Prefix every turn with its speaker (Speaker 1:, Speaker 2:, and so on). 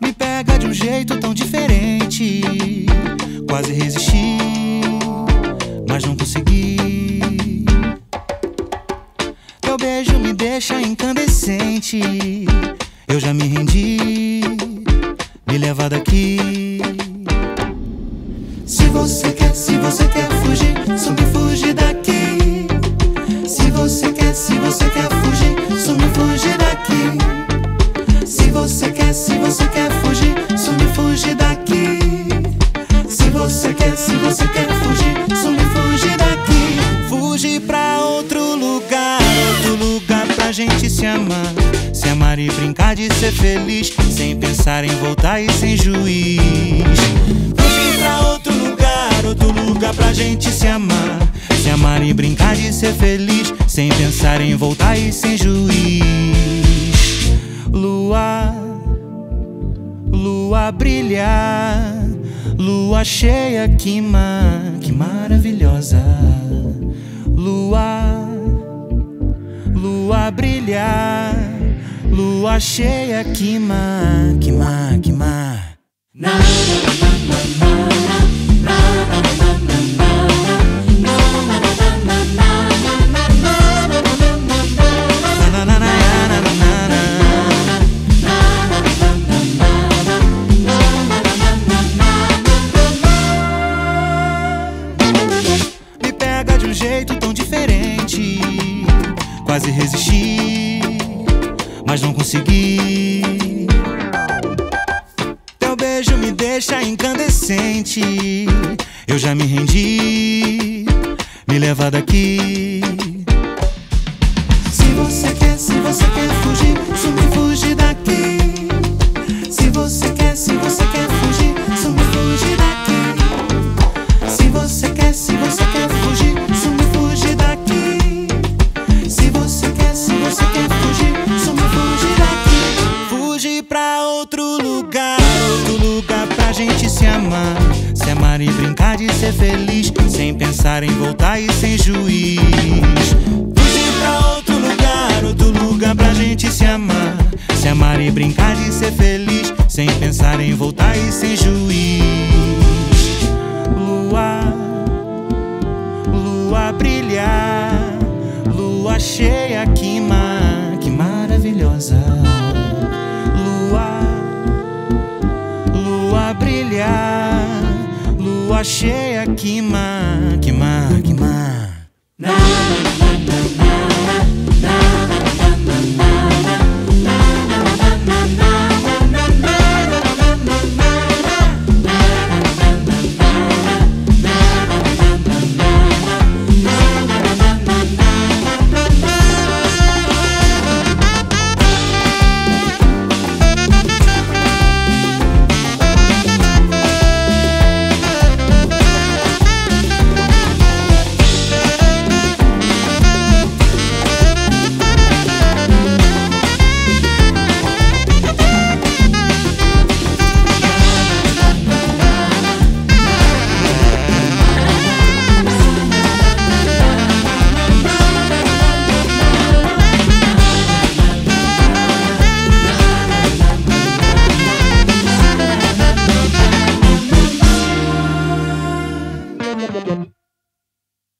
Speaker 1: Me pega de um jeito tão diferente. Quase resisti, mas não consegui. Teu beijo me deixa incandescente. Eu já me rendi, me leva daqui. Você quer, se você quer fugir, só me fugir daqui. Se você quer, se você quer fugir, só me fugir daqui. Se você quer, se você quer fugir, só me fugir daqui. Se você quer, se você quer fugir, só me fugir daqui. Fugir pra outro lugar, outro lugar pra gente se amar. Se amar e brincar de ser feliz, sem pensar em voltar e sem juiz. Gente se amar. Se amar e brincar de ser feliz, sem pensar em voltar e sem juiz. Lua, lua brilha, lua cheia, que, ma, que maravilhosa. Lua, lua brilha, lua cheia, que ma, que ma, que ma. Na, na, na, jeito tão diferente. Quase resisti, mas não consegui. Teu beijo me deixa incandescente. Eu já me rendi, me leva daqui. Se você quer, se você quer fugir, só me fugir daqui. Se você quer, se você quer fugir, só me fugir daqui. Se você quer, se você quer se amar. Se amar e brincar de ser feliz, sem pensar em voltar e sem juiz. Fugir pra outro lugar, outro lugar pra gente se amar. Se amar e brincar de ser feliz, sem pensar em voltar e sem juiz. Lua, lua brilha, lua cheia, que, ma, que maravilhosa. Lua cheia, que